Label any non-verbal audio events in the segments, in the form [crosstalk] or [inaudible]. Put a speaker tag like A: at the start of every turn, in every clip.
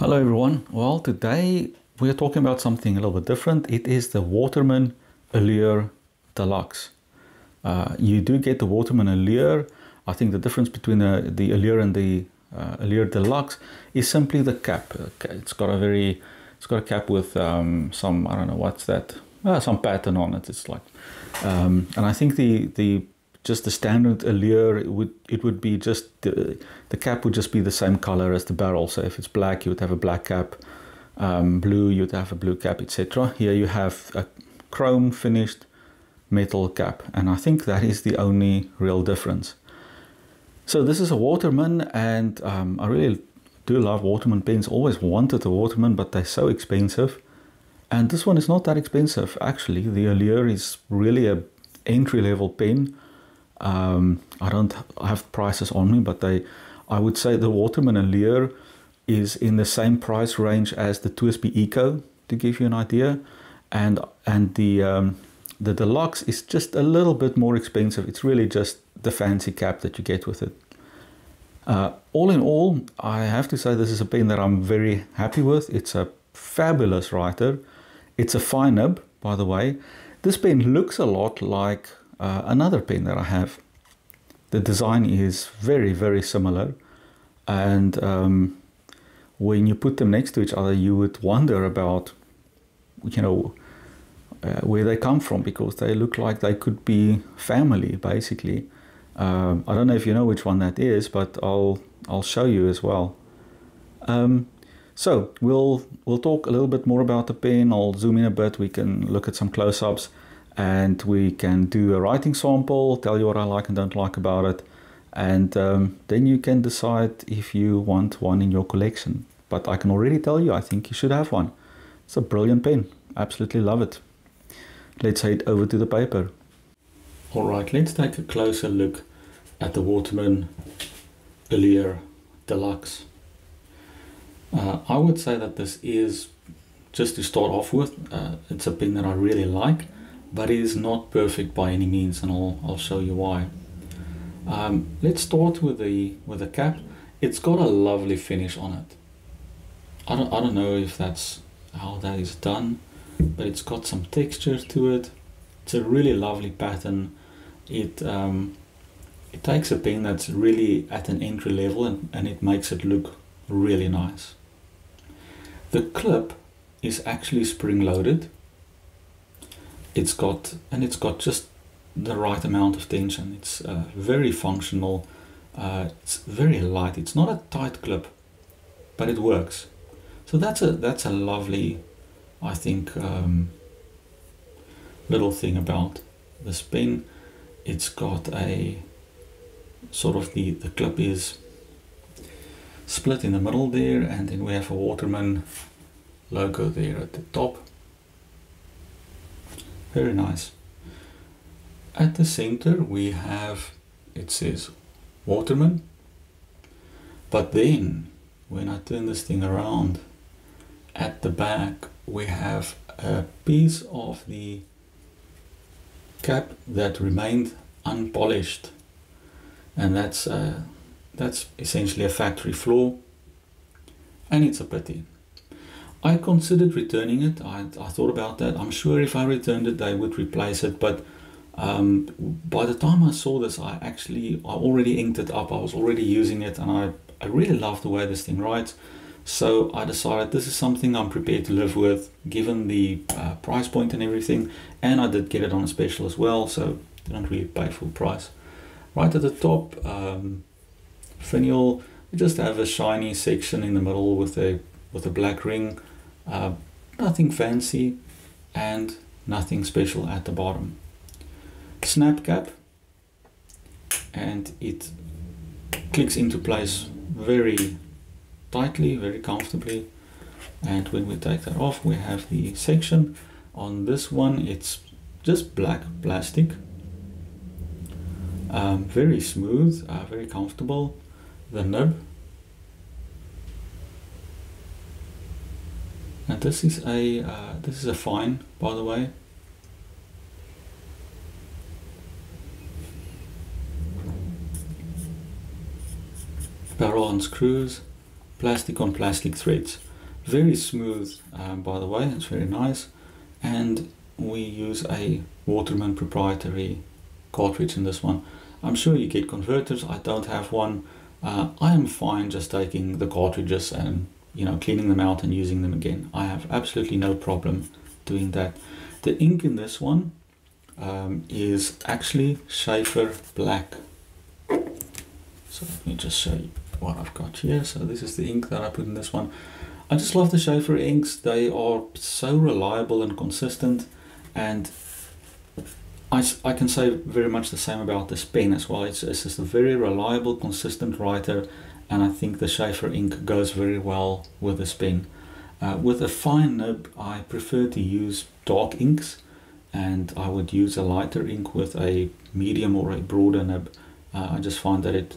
A: Hello everyone. Well, today we are talking about something a little bit different. It is the Waterman Allure Deluxe. Uh, you do get the Waterman Allure. I think the difference between the, Allure and the uh, Allure Deluxe is simply the cap. It's got a very, it's got a cap with um, some, I don't know what's that, uh, some pattern on it. It's like, um, and I think the the just the standard allure it would it would be just the, the cap would just be the same color as the barrel. So if it's black you would have a black cap. Um, blue you'd have a blue cap etc here you have a chrome finished metal cap and I think that is the only real difference. So this is a Waterman and um, I really do love Waterman pens. Always wanted a Waterman but they're so expensive. And this one is not that expensive actually. The allure is really a entry level pen um, I don't have prices on me, but they, I would say the Waterman Allure is in the same price range as the TWSBI Eco, to give you an idea, and and the um, the Deluxe is just a little bit more expensive. It's really just the fancy cap that you get with it. Uh, all in all, I have to say this is a pen that I'm very happy with. It's a fabulous writer. It's a fine nib, by the way. This pen looks a lot like uh, another pen that I have. The design is very, very similar. And um, when you put them next to each other, you would wonder about, you know, uh, where they come from because they look like they could be family, basically. Um, I don't know if you know which one that is, but I'll I'll show you as well. Um, so we'll we'll talk a little bit more about the pen. I'll zoom in a bit. We can look at some close-ups and we can do a writing sample, tell you what I like and don't like about it, and um, then you can decide if you want one in your collection. But I can already tell you, I think you should have one. It's a brilliant pen, absolutely love it. Let's head over to the paper. Alright, let's take a closer look at the Waterman Allure Deluxe. Uh, I would say that this is, just to start off with, uh, it's a pen that I really like but it is not perfect by any means and I'll, I'll show you why. Um, let's start with the with the cap. It's got a lovely finish on it. I don't, I don't know if that's how that is done, but it's got some texture to it. It's a really lovely pattern. It um, it takes a pen that's really at an entry level and, and it makes it look really nice. The clip is actually spring loaded it's got and it's got just the right amount of tension. It's uh, very functional. Uh, it's very light. It's not a tight clip, but it works. So that's a that's a lovely, I think, um, little thing about the pen. It's got a sort of the the clip is split in the middle there, and then we have a Waterman logo there at the top very nice. At the center we have, it says Waterman. But then when I turn this thing around, at the back we have a piece of the cap that remained unpolished and that's uh, that's essentially a factory flaw and it's a pity I considered returning it. I, I thought about that. I'm sure if I returned it, they would replace it. But um, by the time I saw this, I actually I already inked it up. I was already using it, and I I really love the way this thing writes. So I decided this is something I'm prepared to live with, given the uh, price point and everything. And I did get it on a special as well, so didn't really pay full price. Right at the top, um, finial. We just have a shiny section in the middle with a with a black ring uh, nothing fancy and nothing special at the bottom. Snap cap and it clicks into place very tightly, very comfortably. And when we take that off, we have the section. On this one, it's just black plastic. Um, very smooth, uh, very comfortable. The nib And this is a uh, this is a fine, by the way. Barrel on screws, plastic on plastic threads. very smooth um, by the way it's very nice and we use a Waterman proprietary cartridge in this one I'm sure you get converters I don't have one uh, I am fine just taking the cartridges and you know cleaning them out and using them again. I have absolutely no problem doing that. The ink in this one um, is actually Sheaffer black. So let me just show you what I've got here. So this is the ink that I put in this one. I just love the Sheaffer inks. They are so reliable and consistent. And I, I can say very much the same about this pen as well. It's, it's just a very reliable, consistent writer, and I think the Sheaffer ink goes very well with this pen. Uh, with a fine nib, I prefer to use dark inks, and I would use a lighter ink with a medium or a broader nib. Uh, I just find that it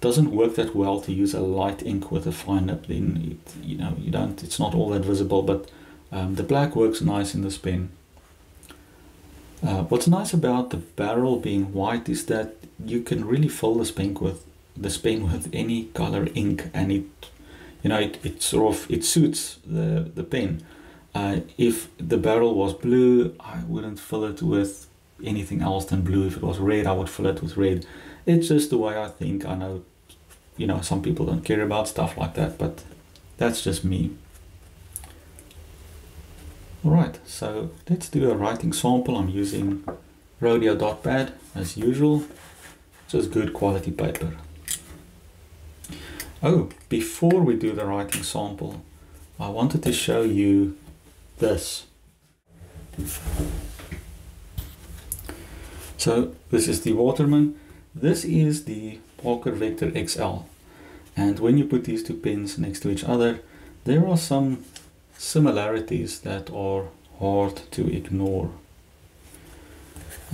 A: doesn't work that well to use a light ink with a fine nib. Then it, you know you don't. It's not all that visible, but um, the black works nice in this pen. Uh, what's nice about the barrel being white is that you can really fill this pen with this pen with any color ink and it you know it, it sort of it suits the the pen uh, if the barrel was blue I wouldn't fill it with anything else than blue. If it was red I would fill it with red. It's just the way I think. I know you know some people don't care about stuff like that but that's just me. Alright, so let's do a writing sample. I'm using Rhodia dot pad as usual, just good quality paper. Oh, before we do the writing sample, I wanted to show you this. So this is the Waterman. This is the Parker Vector XL. And when you put these two pins next to each other, there are some similarities that are hard to ignore.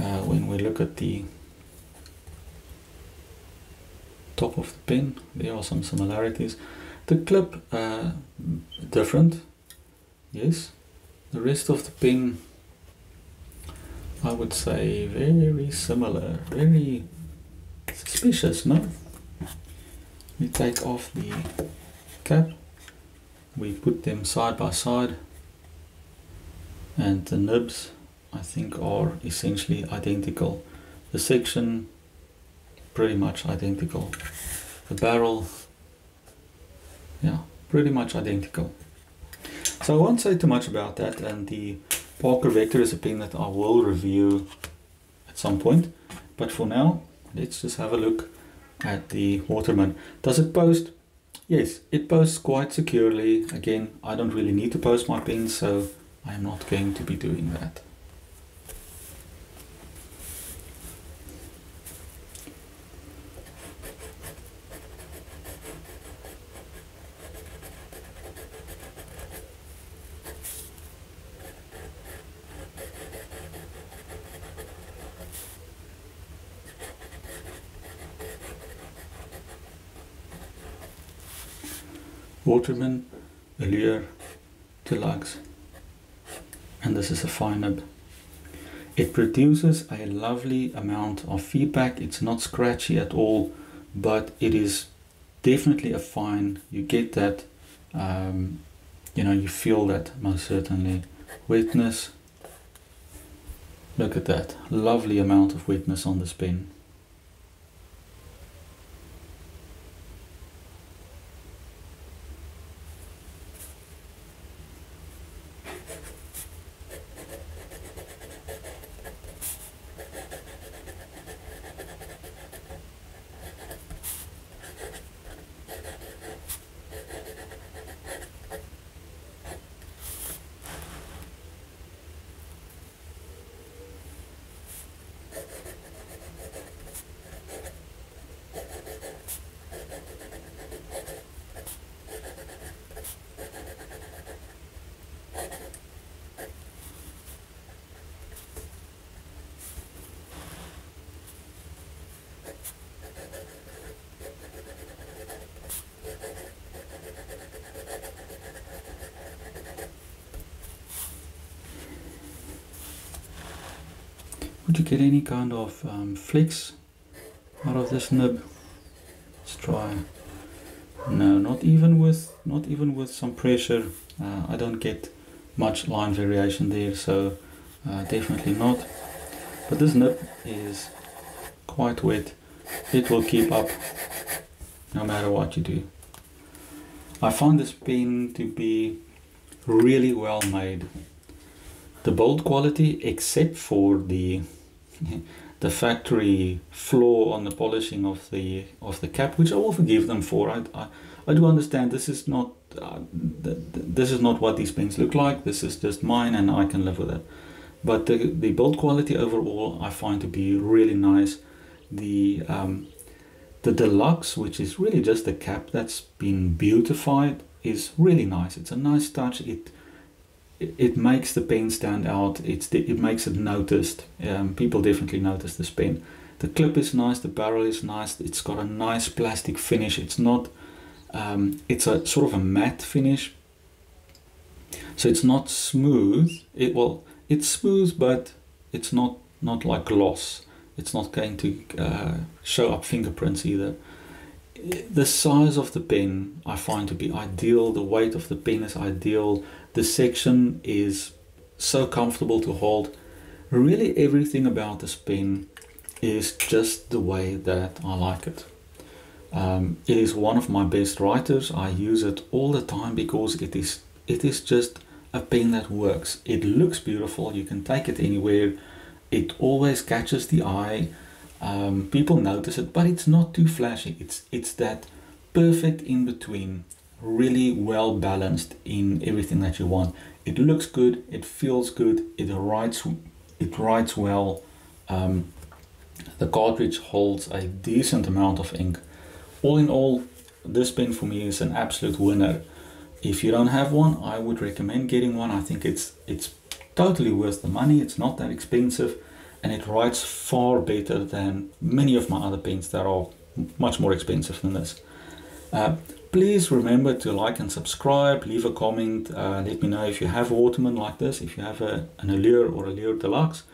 A: Uh, when we look at the top of the pin, there are some similarities. The clip, uh, different, yes. The rest of the pin, I would say very similar, very suspicious, no? We take off the cap we put them side by side and the nibs I think are essentially identical the section pretty much identical. The barrel yeah pretty much identical. So I won't say too much about that and the Parker Vector is a pin that I will review at some point. But for now let's just have a look at the Waterman. Does it post? Yes, it posts quite securely. Again, I don't really need to post my pins, so I'm not going to be doing that. Waterman, Allure, Deluxe. And this is a fine nib. It produces a lovely amount of feedback. It's not scratchy at all, but it is definitely a fine. You get that, um, you know, you feel that most certainly. Wetness. Look at that. Lovely amount of wetness on this pen. Would you get any kind of um, flex out of this nib? Let's try No, not even with not even with some pressure. Uh, I don't get much line variation there, so uh, definitely not. But this nib is quite wet. It will keep up no matter what you do. I find this pen to be really well made. The bold quality, except for the [laughs] the factory flaw on the polishing of the of the cap, which I will forgive them for. I, I, I do understand this is not uh, th this is not what these pens look like. This is just mine, and I can live with it. But the the build quality overall, I find to be really nice. The um, the deluxe, which is really just the cap that's been beautified, is really nice. It's a nice touch. It it makes the pen stand out. It's it makes it noticed. Um, people definitely notice this pen. The clip is nice. The barrel is nice. It's got a nice plastic finish. It's not. Um, it's a sort of a matte finish. So it's not smooth. It well, it's smooth, but it's not not like gloss. It's not going to uh, show up fingerprints either. The size of the pen I find to be ideal. The weight of the pen is ideal the section is so comfortable to hold. Really everything about this pen is just the way that I like it. Um, it is one of my best writers. I use it all the time because it is it is just a pen that works. It looks beautiful. You can take it anywhere. It always catches the eye. Um, people notice it, but it's not too flashy. It's it's that perfect in between really well balanced in everything that you want. It looks good, it feels good, it writes, it writes well. Um, the cartridge holds a decent amount of ink. All in all, this pen for me is an absolute winner. If you don't have one, I would recommend getting one. I think it's it's totally worth the money. It's not that expensive and it writes far better than many of my other pens that are much more expensive than this. Uh, Please remember to like and subscribe, leave a comment, uh, let me know if you have a Waterman like this, if you have a, an Allure or Allure Deluxe.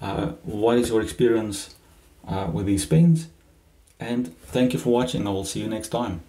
A: Uh, what is your experience uh, with these pens? And thank you for watching. I will see you next time.